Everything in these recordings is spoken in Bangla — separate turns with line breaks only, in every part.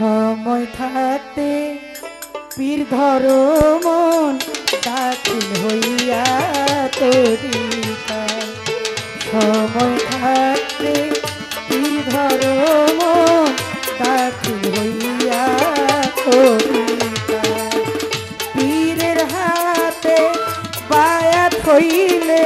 সময় থাকতে পীর ধরো মন, দাখিল হইয়া তরিকায় সময় থাকতে পীর ধরো মন, দাখিল হইয়া তরিকায় পীরের হাতে বায়াত হইলে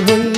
দাখিল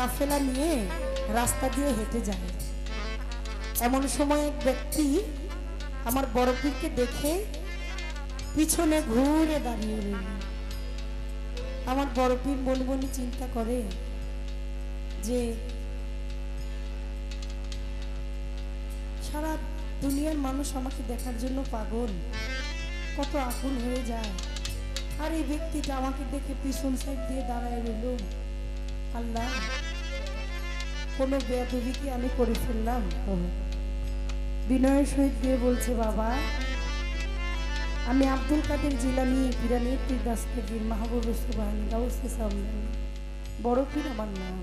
কাফেলা নিয়ে রাস্তা দিয়ে হেঁটে যায়। এমন সময় এক ব্যক্তি আমার বড় পীরকে দেখে পিছনে ঘুরে দাঁড়িয়ে রইল। আমার বড় পীর মনে মনে চিন্তা করে যে, সারা দুনিয়ার মানুষ আমাকে দেখার জন্য পাগল, কত আকুল হয়ে যায়। আর এই ব্যক্তিটা আমাকে দেখে পিছন সাইড দিয়ে দাঁড়ায় রইল। আল্লাহ কোনো বেয়াদবি কি আমি করে ফেললাম। বিনয়ের সহিত দিয়ে বলছে বাবা। আমি আব্দুল কাদের জিলানি পিরানি পীর দাস্তাগির মাহবুব সুবাহানি গাউসে সামলানি বড় পীর আমার নাম।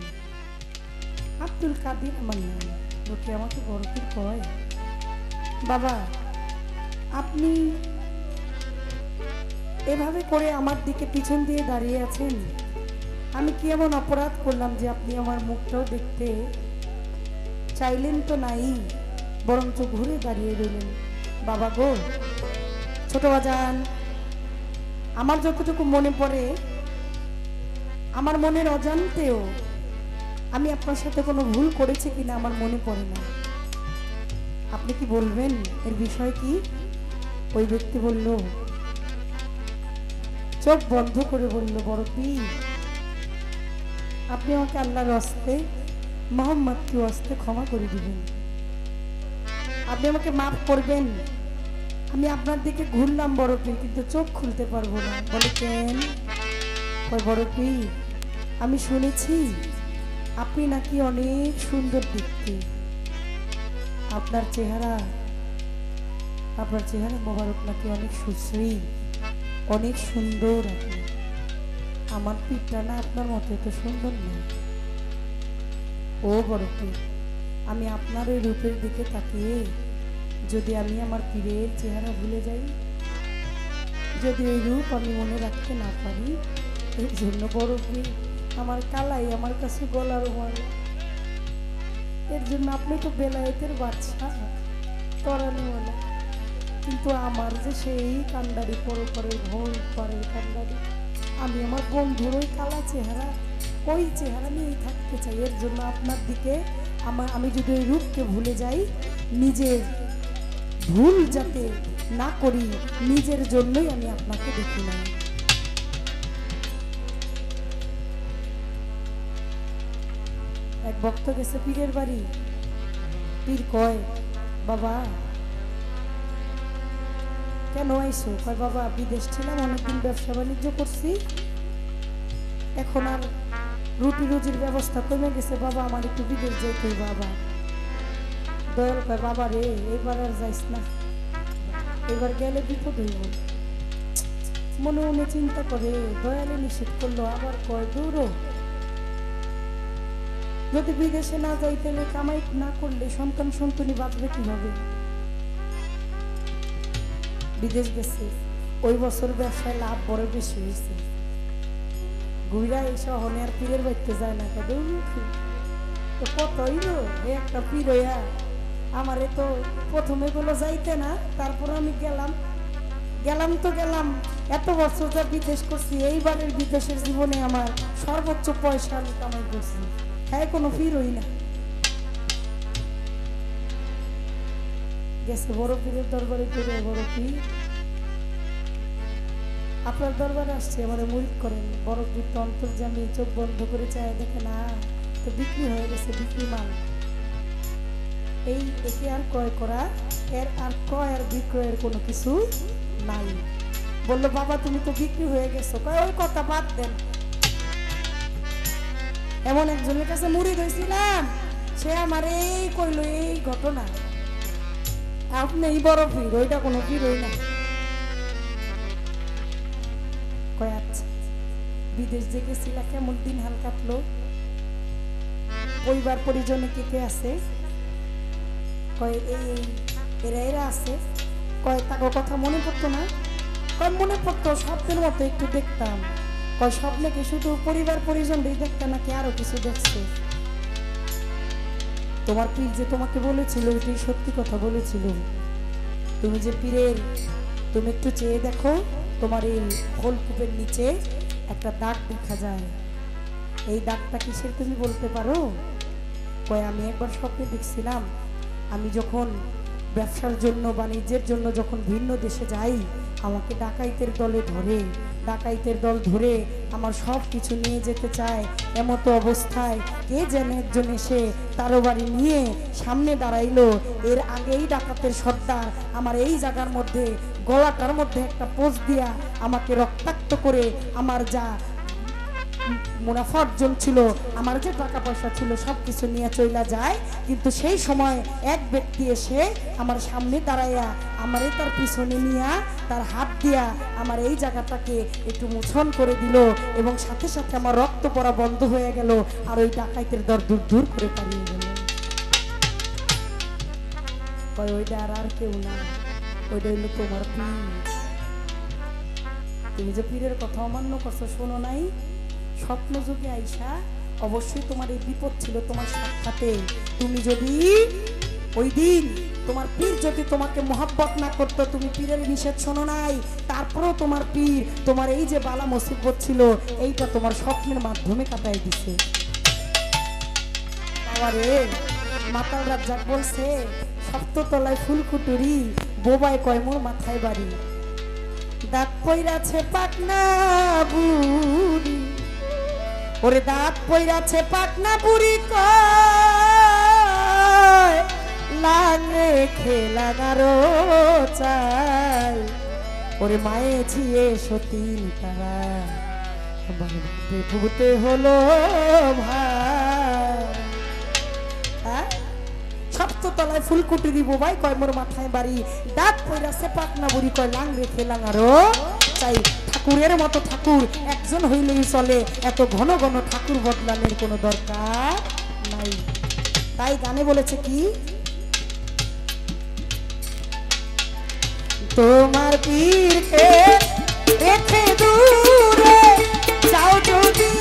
আব্দুল কাদের আমার নাম। লোকে আমাকে বড় পীর কয়। বাবা, আপনি এভাবে করে আমার দিকে পিছন দিয়ে দাঁড়িয়ে আছেন? আমি কি এমন অপরাধ করলাম যে আপনি আমার মুখটাও দেখতে চাইলেন তো নাই, বরঞ্চ ঘুরে দাঁড়িয়ে রইলেন? বাবা গো ছোট বাজান আমার যতটুকু মনে পড়ে, আমার মনের অজান্তেও আমি আপনার সাথে কোনো ভুল করেছি কিনা আমার মনে পড়ে না। আপনি কি বলবেন? এর বিষয় কি? ওই ব্যক্তি বলল, চোখ বন্ধ করে বলল, বড় পীর আপনি আমাকে আল্লাহর হস্তে মোহাম্মদকে হস্তে ক্ষমা করে দিবেন। আপনি আমাকে মাফ করবেন। আমি আপনার দিকে ঘুরলাম বড় পীর, কিন্তু চোখ খুলতে পারব না। বলে কেন? বড় পীর, আমি শুনেছি আপনি নাকি অনেক সুন্দর দেখতে। আপনার চেহারা আপনার চেহারা মোবারক নাকি অনেক সুশ্রী, অনেক সুন্দর। আপনি আমার পিঠটা না আপনার মতো এত সুন্দর না। ও বড় পীর আমি আপনার ওই রূপের দিকে তাকিয়ে, যদি আমি আমার পীরের চেহারা ভুলে যাই, যদি ওই রূপ আমি মনে রাখতে না পারি এর জন্য বড় পীর, আমার কালাই আমার কাছে গলার মালা এর জন্য আপনি তো বেলায়েতের বাচ্চা তরানিওয়ালা। কিন্তু আমার যে সেই কান্ডারি পরপরের ভোল পরের কান্ডারি আমি আমার বন্ধুর ওই কালা চেহারা, ওই চেহারা নিয়েই থাকতে চাই। এর জন্য আপনার দিকে আমার আমি যদি ওই রূপকে ভুলে যাই, নিজের ভুল যাতে না করি, নিজের জন্যই আমি আপনাকে দেখি না এক ভক্ত গেছে পীরের বাড়ি। পীর কয়, বাবা কেন আইসো? কয়, বাবা, বিদেশ ছিলাম, অনেকদিন ব্যবসা বাণিজ্য করছি। এখন আর রুটি রুজির ব্যবস্থা কমে গেছে। বাবা, আমার একটু বিদেশ যেতে বাবা। দয়াল কয়, বাবা রে, এবার আর যাইস না। এবার গেলে বিপদ হইব। মনে মনে চিন্তা করে দয়ালে নিষেধ করল, আবার কয় দূরও যদি বিদেশে না যাই, তাহলে কামাই না করলে সন্তান সন্তানি বাঁচবে কীভাবে? বিদেশ গেছে। ওই বছর ব্যবসায় লাভ বড় বেশি হয়েছে। ঘুরা এই শহরে আর পীরের বাড়িতে যায় না কত তো কত হইল এই একটা পীর হইয়া আমারে তো প্রথমে বলো যাইতে না। তারপর আমি গেলাম। গেলাম তো গেলাম। এত বছর যা বিদেশ করছি, এইবারের বিদেশের জীবনে আমার সর্বোচ্চ পয়সা আমি কামাই করছি। হ্যাঁ কোনো ফির হই না। গেছে, বড় পীরের দরবারে করে বড় পীর। আপনার দরবারে আসছে আমার মুরিদ করেন। বড় পীর তো অন্তর্জামী চোখ বন্ধ করে চায়, দেখে না, তো বিক্রি হয়ে গেছে, বিক্রি মাল। এই একে আর ক্রয় করা, এর আর ক্রয় আর বিক্রয়ের কোনো কিছু নাই। বলল, বাবা, তুমি তো বিক্রি হয়ে গেছো। কয়, ওই কথা বাদ দেন। এমন একজনের কাছে মুড়ি ধরেছিলাম সে আমার এই কইলো, এই ঘটনা। আপনি বড় পীর ওইটা কোনো পীর ওই না। আচ্ছা বিদেশ যে গেছিলা কেমন দিন হাল কাটলো? পরিবার পরিজনে কে কে আছে? কয়, এই এরা এরা আছে। কয় তাকে কথা মনে পড়তো না? কয়, মনে পড়তো, স্বপ্নের মতো একটু দেখতাম। কয়, স্বপ্নে কি শুধু পরিবার পরিজনই দেখতে, নাকি আরও কিছু দেখছে? তোমার পীর যে তোমাকে বলেছিল, এটাই সত্যি কথা বলেছিল। তুমি যে পীরের, তুমি একটু চেয়ে দেখো, তোমার এই খোলকূপের নিচে একটা দাগ দেখা যায়। এই দাগটা কিসের তুমি বলতে পারো? কয়, আমি একবার স্বপ্নে দেখছিলাম, আমি যখন ব্যবসার জন্য, বাণিজ্যের জন্য যখন ভিন্ন দেশে যাই, আমাকে ডাকাইতের দলে ধরে, ডাকাইতের দল ধরে আমার সব কিছু নিয়ে যেতে চায়। এমতো অবস্থায় কে যেন একজন এসে তারও বাড়ি নিয়ে সামনে দাঁড়াইলো। এর আগেই ডাকাতের সর্দার আমার এই জায়গার মধ্যে, গলাটার মধ্যে একটা পোজ দিয়া আমাকে রক্তাক্ত করে আমার যা মুনাফা অর্জন ছিল, আমার যে টাকা পয়সা ছিল সব কিছু নিয়ে চইলা যায়। কিন্তু সেই সময় এক ব্যক্তি এসে আমার সামনে দাঁড়াইয়া আমারে তার পিছনে নিয়া, তার হাত দিয়া আমার এই জায়গাটাকে একটু মোছন করে দিল এবং সাথে সাথে আমার রক্ত পড়া বন্ধ হয়ে গেল আর ওই ডাকাইতের দর দূর দূর করে পালিয়ে গেল। ওইটা আর আর কেউ না। ওইটা হইল তোমার তুমি যে পীরের কথা অমান্য করছ, শোনো নাই? স্বপ্ন যুগে আইসা, অবশ্যই তোমার এই বিপদ ছিল তোমার সাক্ষাতে। তুমি যদি ওই দিন তোমার পীর যদি তোমাকে মহাব্বত না করতো, তুমি পীরের নিষেধ শোনো নাই, তারপরেও তোমার পীর তোমার এই যে বালা মুসিবত ছিল, এইটা তোমার স্বপ্নের মাধ্যমে কাটাই দিছে। বাবারে, মাতাল বলছে, সপ্ততলায় ফুলকুটুরি, বোবায় কয় মোর মাথায় বাড়ি। দাঁত পইরাছে পাকনা বুড়ি। ওরে দাঁত পইরাছে পাটনা কয়। লাগে খেলাগারো চাই ওরে মায়ে ঝিয়ে সতীন তারা বাড়িতে ভূতে হলো ভাই। হ্যাঁ? ফুলকুটি দিব ভাই, কয় মোর মাথায় বাড়ি। দাঁত পইরাছে পাকনা বুড়ি কয় লাং লাঙারো চাই। ঠাকুরের মতো ঠাকুর। একজন হইলেই চলে। এত ঘন ঘন ঠাকুর বদলানের কোনো দরকার নাই। তাই গানে বলেছে কি? তোমার পীরকে রেখে দূরে যাও যদি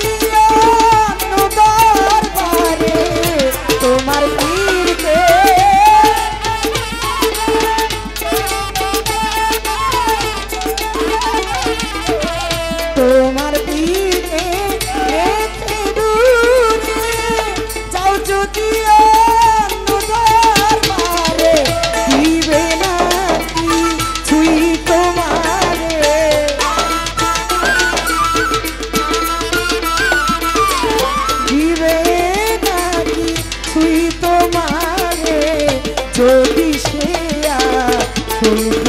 嗯。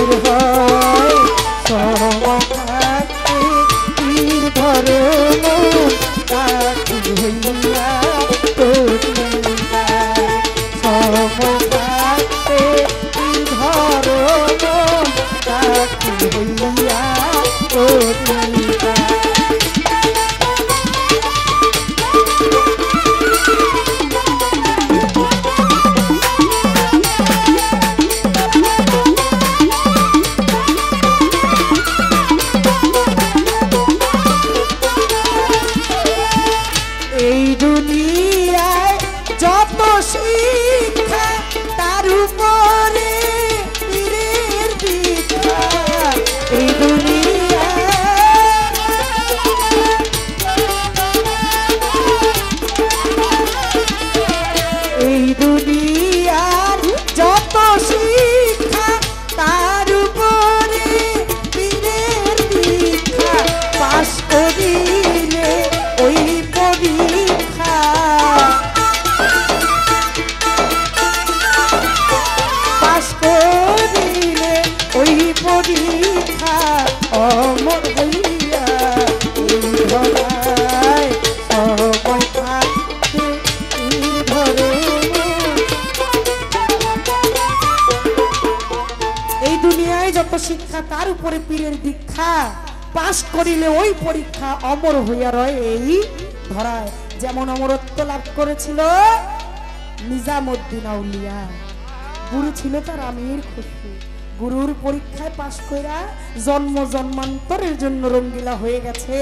করিলে ওই পরীক্ষা অমর হইয়া রয়, এই ধরায়। যেমন অমরত্ব লাভ করেছিল নিজামুদ্দিন আউলিয়া। গুরু ছিল তার আমির খুশি। গুরুর পরীক্ষায় পাশ কইরা জন্ম জন্মান্তরের জন্য রঙ্গিলা হয়ে গেছে।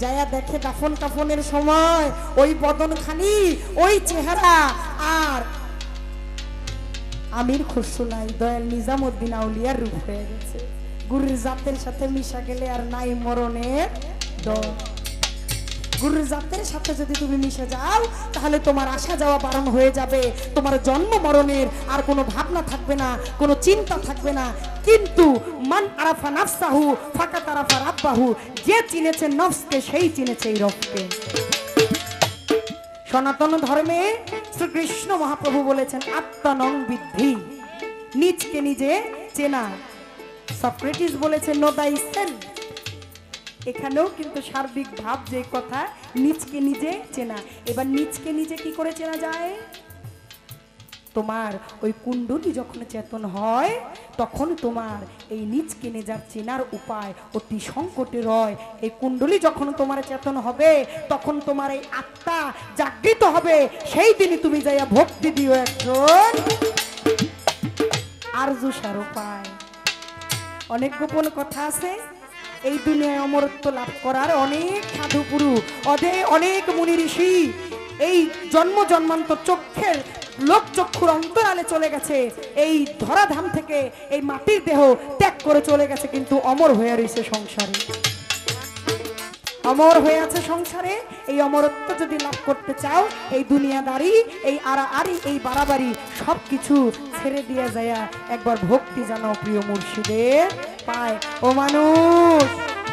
যায়া দেখে দাফন কাফনের সময় ওই বদনখানি, ওই চেহারা আর আমির খসরু নাই। দয়াল নিজামুদ্দিন আউলিয়ার রূপ হয়ে গেছে। গুরুর জাতের সাথে মিশা গেলে আর নাই মরণের ডর গুরুর জাতের সাথে যদি তুমি মিশে যাও, তাহলে তোমার আসা যাওয়া বারণ হয়ে যাবে। তোমার জন্ম মরণের আর কোনো ভাবনা থাকবে না, কোনো চিন্তা থাকবে না। কিন্তু মান আরাফা নাফসাহু ফাঁকা তারাফা রাব্বাহু, যে চিনেছে নফসকে, সেই চিনেছে এই রবকে। সনাতন ধর্মে শ্রীকৃষ্ণ মহাপ্রভু বলেছেন, আত্মানং বৃদ্ধি। নিজকে নিজে চেনা। সক্রেটিস বলেছেন নো দাই সেলফ এখানেও কিন্তু সার্বিক ভাব যে কথা নিজকে নিজে চেনা। এবার নিজকে নিজে কি করে চেনা যায়? তোমার ওই কুণ্ডলী যখন চেতন হয়, তখন তোমার এই নিজকে নিজের চেনার উপায় অতি সংকটে রয়। এই কুণ্ডলী যখন তোমার চেতন হবে, তখন তোমার এই আত্মা জাগৃত হবে। সেই দিনই তুমি যাইয়া ভক্তি দিও একজন আরজুসার উপায় অনেক গোপন কথা আছে। এই দুনিয়ায় অমরত্ব লাভ করার অনেক সাধু গুরু, অধে অনেক মুনি ঋষি, এই জন্ম জন্মান্তর চক্ষের লোক চক্ষুর অন্তরালে চলে গেছে। এই ধরাধাম থেকে এই মাটির দেহ ত্যাগ করে চলে গেছে, কিন্তু অমর হয়ে রয়েছে সংসারে। অমর হয়ে আছে সংসারে। এই অমরত্ব যদি লাভ করতে চাও, এই দুনিয়াদারি, এই আড়াআড়ি, এই বাড়াবাড়ি সব কিছু ছেড়ে দিয়ে যায় একবার ভক্তি জানাও প্রিয় মুর্শিদের পায়। ও মানুষ,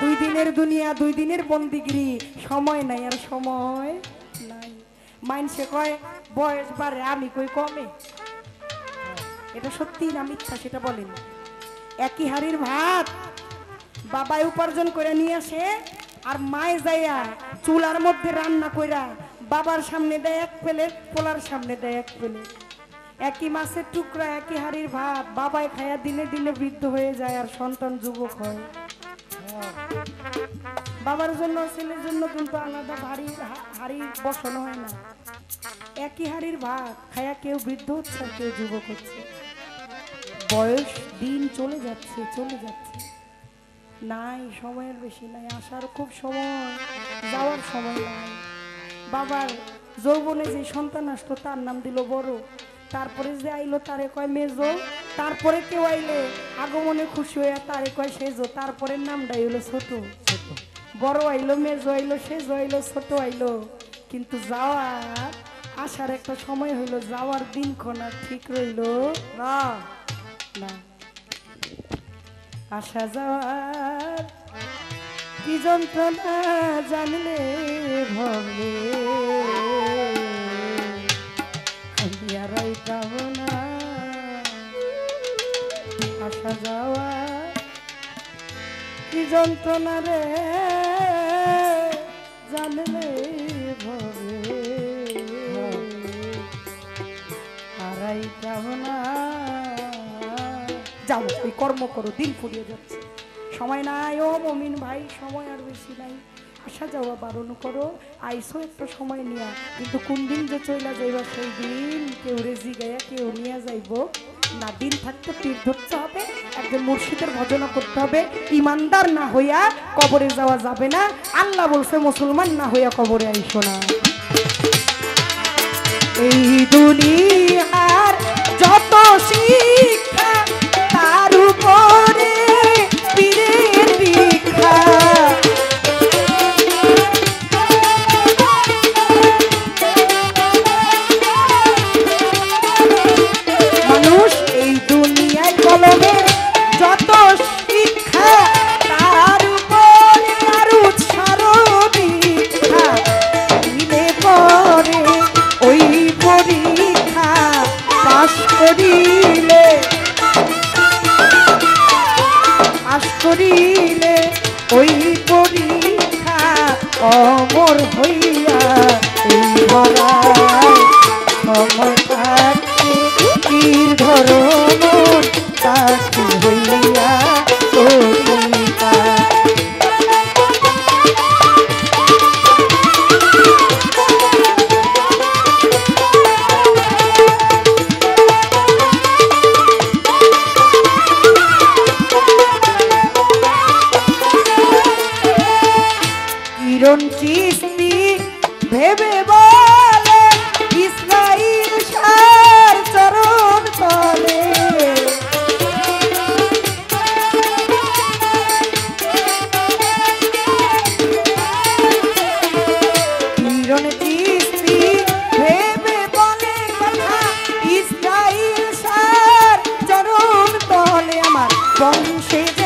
দুই দিনের দুনিয়া, দুই দিনের বন্দিগিরি, সময় নাই আর সময় নাই। মাইনসে কয়, বয়স বাড়ে, আমি কই কমে? এটা সত্যি না মিথ্যা সেটা বলেন। একই হাড়ির ভাত বাবায় উপার্জন করে নিয়ে আসে আর মায়ে যাইয়া চুলার মধ্যে রান্না কইরা বাবার সামনে দেয় এক প্লেট, পোলার সামনে দেয় এক প্লেট। একই মাছের টুকরা, একই হাড়ির ভাত, বাবাই খায়া দিনে দিনে বৃদ্ধ হয়ে যায় আর সন্তান যুবক হয়। বাবার জন্য, ছেলের জন্য কিন্তু আলাদা ভারী হা- হাড়ি বসানো হয় না। একই হাড়ির ভাত খায়া কেউ বৃদ্ধ হচ্ছে আর কেউ যুবক হচ্ছে। বয়স দিন চলে যাচ্ছে চলে যাচ্ছে। নাই সময়ের বেশি নাই আসার খুব সময় যাওয়ার সময় নাই। বাবার যৌবনে যে সন্তান আসতো তার নাম দিল বড়। তারপরে যে আইলো তারে কয় মেজো। তারপরে কেউ আইলে আগমনে খুশি হয়ে তারে কয় সেজো। তারপরে নামটাই হলো ছোট। বড় আইলো মেজ আইলো সেজ আইলো ছোট আইলো। কিন্তু যাওয়ার আসার একটা সময় হইল যাওয়ার দিনক্ষণ আর ঠিক রইল না। না। আসা যাওয়ার কি যন্ত্রণা জানলে ভবে আমি আর আইতাম না। আসা যাওয়া কি যন্ত্রণা রে? জানলে ভবে হারাইতাম না। যাও ওই কর্ম করো, দিন ফুরিয়ে যাচ্ছে। সময় নাই, ও মমিন ভাই, সময় আর বেশি নাই। আসা যাওয়া বারণ করো। আইসো একটা সময় নিয়া। কিন্তু কোন দিন যে চইলা যাইবা, সেই দিন কেউ রেজি গায়া, কেউ নিয়ে যাইব। না, দিন থাকতে তীর ধরতে হবে, একজন মুর্শিদের ভজনা করতে হবে। ইমানদার না হইয়া কবরে যাওয়া যাবে না। আল্লাহ বলছে, মুসলমান না হইয়া কবরে আইসো না। এই দুনিয়ার যত শিক্ষা অমর আমার বংশে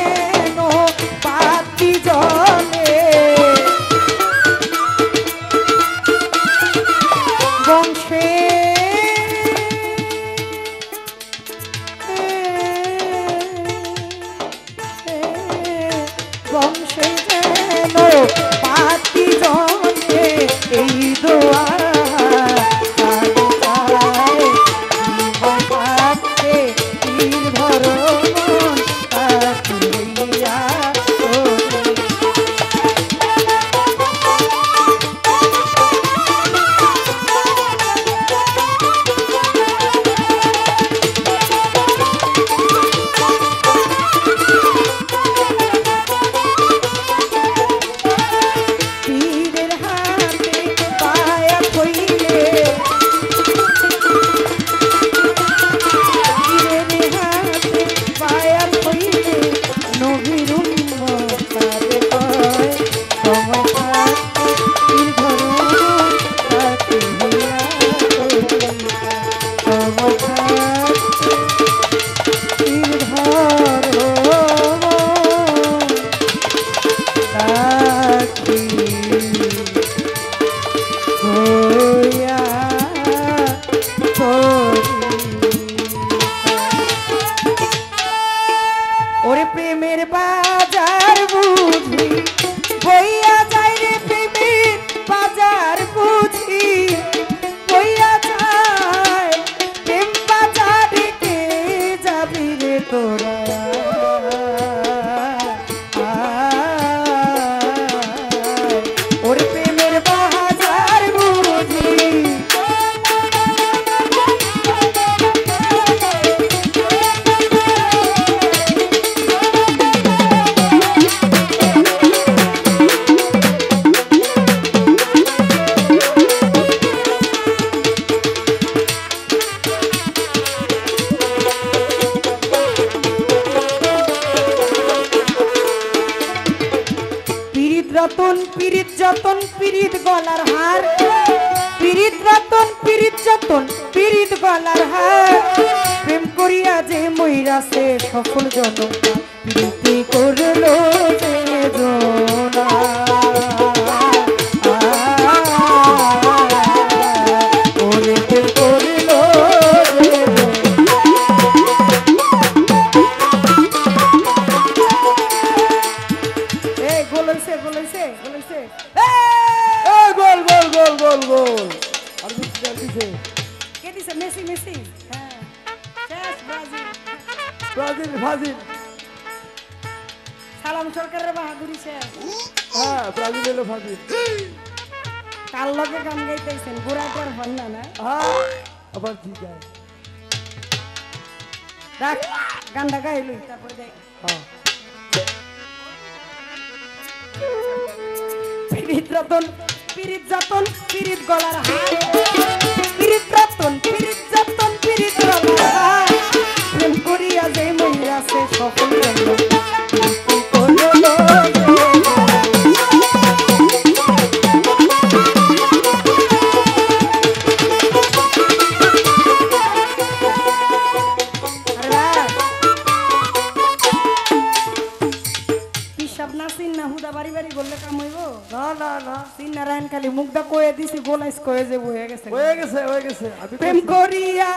গোলাইস কয়ে যে বয়ে গেছে
হয়ে গেছে হয়ে গেছে
প্রেম। করিয়া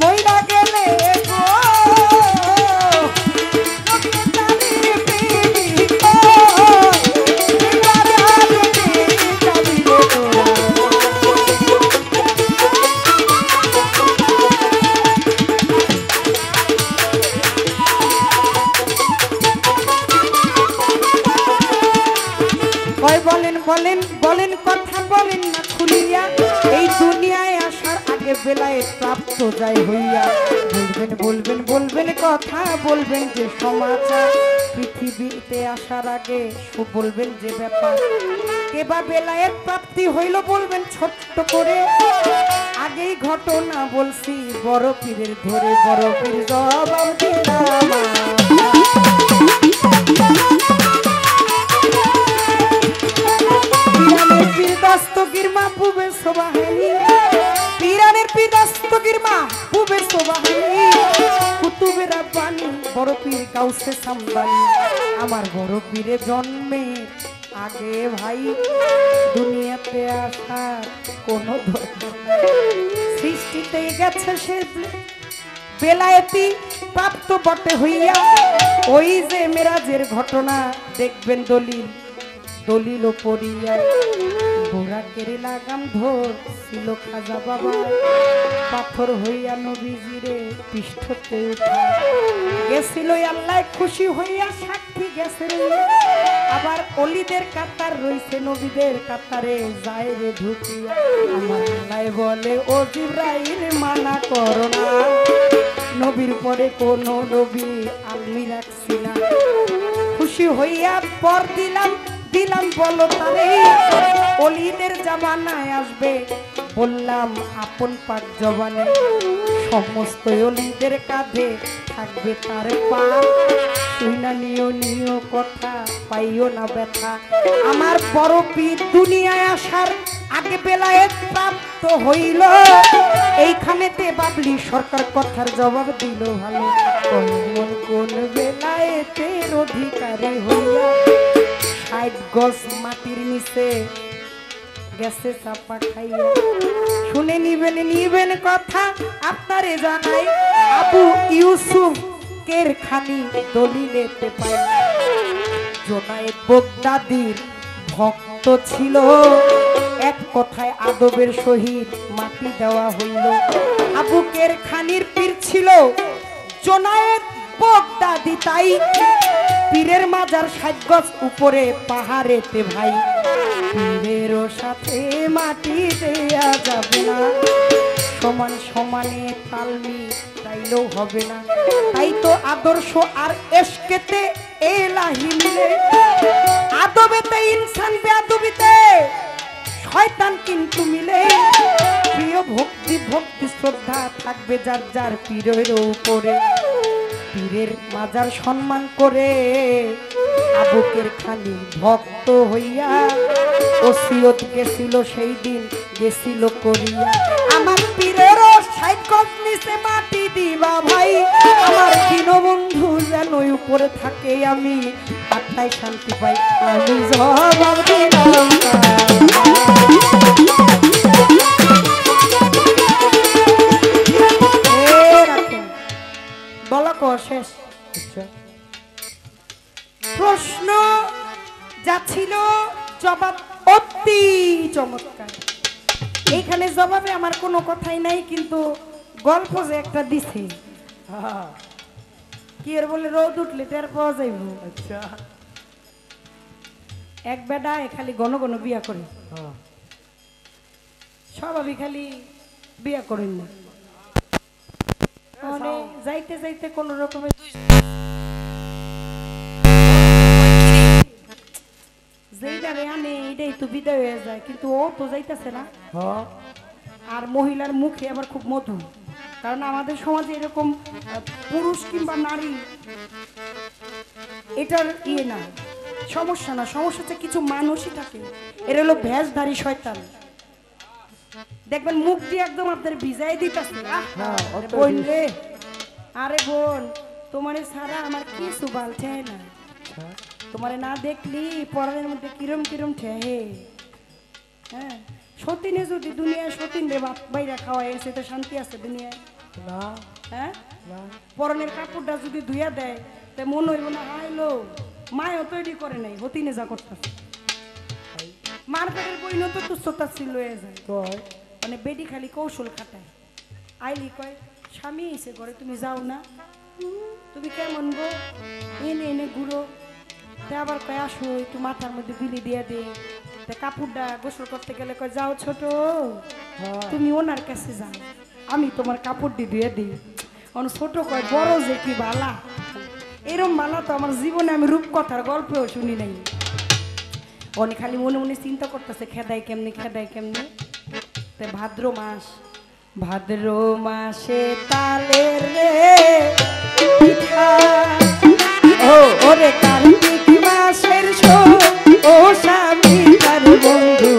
মইরা গেলে গো যায় হইয়া বলবেন বলবেন বলবেন কথা, বলবেন যে সমাচার। পৃথিবীতে আসার আগে বলবেন যে ব্যাপার। কেবা বেলায়ের প্রাপ্তি হইল বলবেন ছোট্ট করে। আগেই ঘটনা বলছি, বড় পীরের ধরে বড় পীর জবাব দিলাম দাস্তগীর মা পুবে সোবাহানি আমার বড় পীরে জন্মে আগে ভাই, দুনিয়াতে আসার কোনো সৃষ্টিতে গেছে সে বেলায়েতি প্রাপ্ত বটে হইয়া ওই যে মেরাজের ঘটনা, দেখবেন দলিল। দলিল পড়িয়া বোরা কেড়ে লাগাম ধর ছিল খাজা বাবা পাথর হইয়া নবীজিরে পৃষ্ঠতে উঠা। গেছিল আল্লাহ খুশি হইয়া সাক্ষী গেছে আবার অলিদের কাতার রইছে, নবীদের কাতারে যায় রে ঢুকিয়া। বলে, ও জিব্রাইল, মানা নবীর পরে কোন নবী আমি রাখছি না। খুশি হইয়া পর দিলাম দিলাম বলো তারে। অলিদের জামানায় আসবে। বললাম, আপন পাক জবানে সমস্ত অলিদের কাঁধে থাকবে তার পা। তুই না নিও নিও কথা, পাইও না ব্যথা। আমার বড় পীর দুনিয়ায় আসার আগে বেলায় প্রাপ্ত হইল। এইখানেতে বাবলি সরকার কথার জবাব দিল ভালো। কোন কোন বেলায়েতের অধিকারী হইয়া ষাট গজ মাটির নিচে গেছে চাপা খাইয়া। শুনে নিবেন নিবেন কথা আপনারে জানাই। আবু ইউসুফ কের খানি দলিলেতে পাই জোনায়েদ বগদাদির ভক্ত ছিল। এক কথায় আদবের সহিত মাটি দেওয়া হইল। আবু কের খানির পীর ছিল। জোনায়েদ বগদাদি তাই। পীরের মাজার সাজগজ উপরে পাহাড়েতে ভাই। পীরেরও সাথে মাটি দেয়া যাবে না। সমান সমানে তালমি তাইলেও হবে না। তাই তো আদর্শ আর এসকেতে এলাহি মিলে। আদবেতে ইনসান বেআদবিতে শয়তান কিন্তু মিলে। প্রিয় ভক্তি ভক্তি, শ্রদ্ধা থাকবে যার যার পীরের উপরে। পীরের মাজার সম্মান করে আবুকের খালি ভক্ত হইয়া ওসিয়ত গেছিল সেই দিন, গেছিল করিয়া। আমার পীরের সাইড নিচে মাটি দিবা ভাই, আমার দীনবন্ধু যেন উপরে থাকে আমি, আত্মায় শান্তি পাই। আমি জবাব দিলাম শেষ
আচ্ছা।
প্রশ্ন যাচ্ছিল জবাব অতি চমৎকার। এইখানে জবাবে আমার কোনো কথাই নাই কিন্তু গল্প যে একটা দিছে। কি এর বলে রোদ উঠলে টের পাওয়া যাইব।
আচ্ছা।
এক বেডা খালি ঘন ঘন বিয়া করে।
হ্যাঁ।
স্বাভাবিক খালি বিয়া করেন না। মানে যাইতে যাইতে কোন রকমের যেইটারে আনে এইটাই তো বিদায় হয়ে যায় কিন্তু ও তো যাইতেছে না।
হ্যাঁ।
আর মহিলার মুখে আবার খুব মধু। কারণ আমাদের সমাজে এরকম পুরুষ কিংবা নারী এটার ইয়ে না সমস্যা না। সমস্যা হচ্ছে কিছু মানুষই থাকে। এরা হলো ভ্যাসধারী শয়তান। দেখবেন দিয়ে একদম আপনার ভিজাই দিতেছে। রে আরে বোন তোমার ছাড়া আমার কিছু বাল চায় না।
আচ্ছা।
তোমারে না দেখলি পড়ার মধ্যে কিরম কিরম ঠেহে। হ্যাঁ সতীনে যদি দুনিয়ায় সতীন রে বাপ বাইরা খাওয়ায় সে তো শান্তি আছে দুনিয়ায়। হ্যাঁ? পরনের কাপড়টা যদি ধুইয়া দেয় তা মনে হইব না হাইলো মায়ও তৈরি করে নাই হতিনে যা করতেছে। মার পেটের পরিণত তুচ্ছতা ছিল হয়ে যায় মানে বেডি খালি কৌশল খাটায়। আইলি কয় স্বামী এসে করে তুমি যাও না। তুমি কেমন গো? এনে এনে ঘুরো। তা আবার কয় আসো একটু মাথার মধ্যে বিলি দিয়ে দে। তা কাপড়টা গোসল করতে গেলে কয় যাও ছোট।
হ্যাঁ।
তুমি ওনার কাছে যাও। আমি তোমার কাপড় দিয়ে দিই। অন ছোট কয় বড় যে কি বালা? এরম বালা তো আমার জীবনে আমি রূপকথার গল্পেও শুনি নাই। অনেক খালি মনে মনে চিন্তা করতেছে খেদায় কেমনি খেদায় কেমনি? তে ভাদ্র মাস। ভাদ্র মাসে তালে রে
ও,
ওরে কার্তিক মাসের শো। ও স্বামী, তার বন্ধু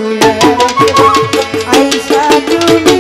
আইসা তুমি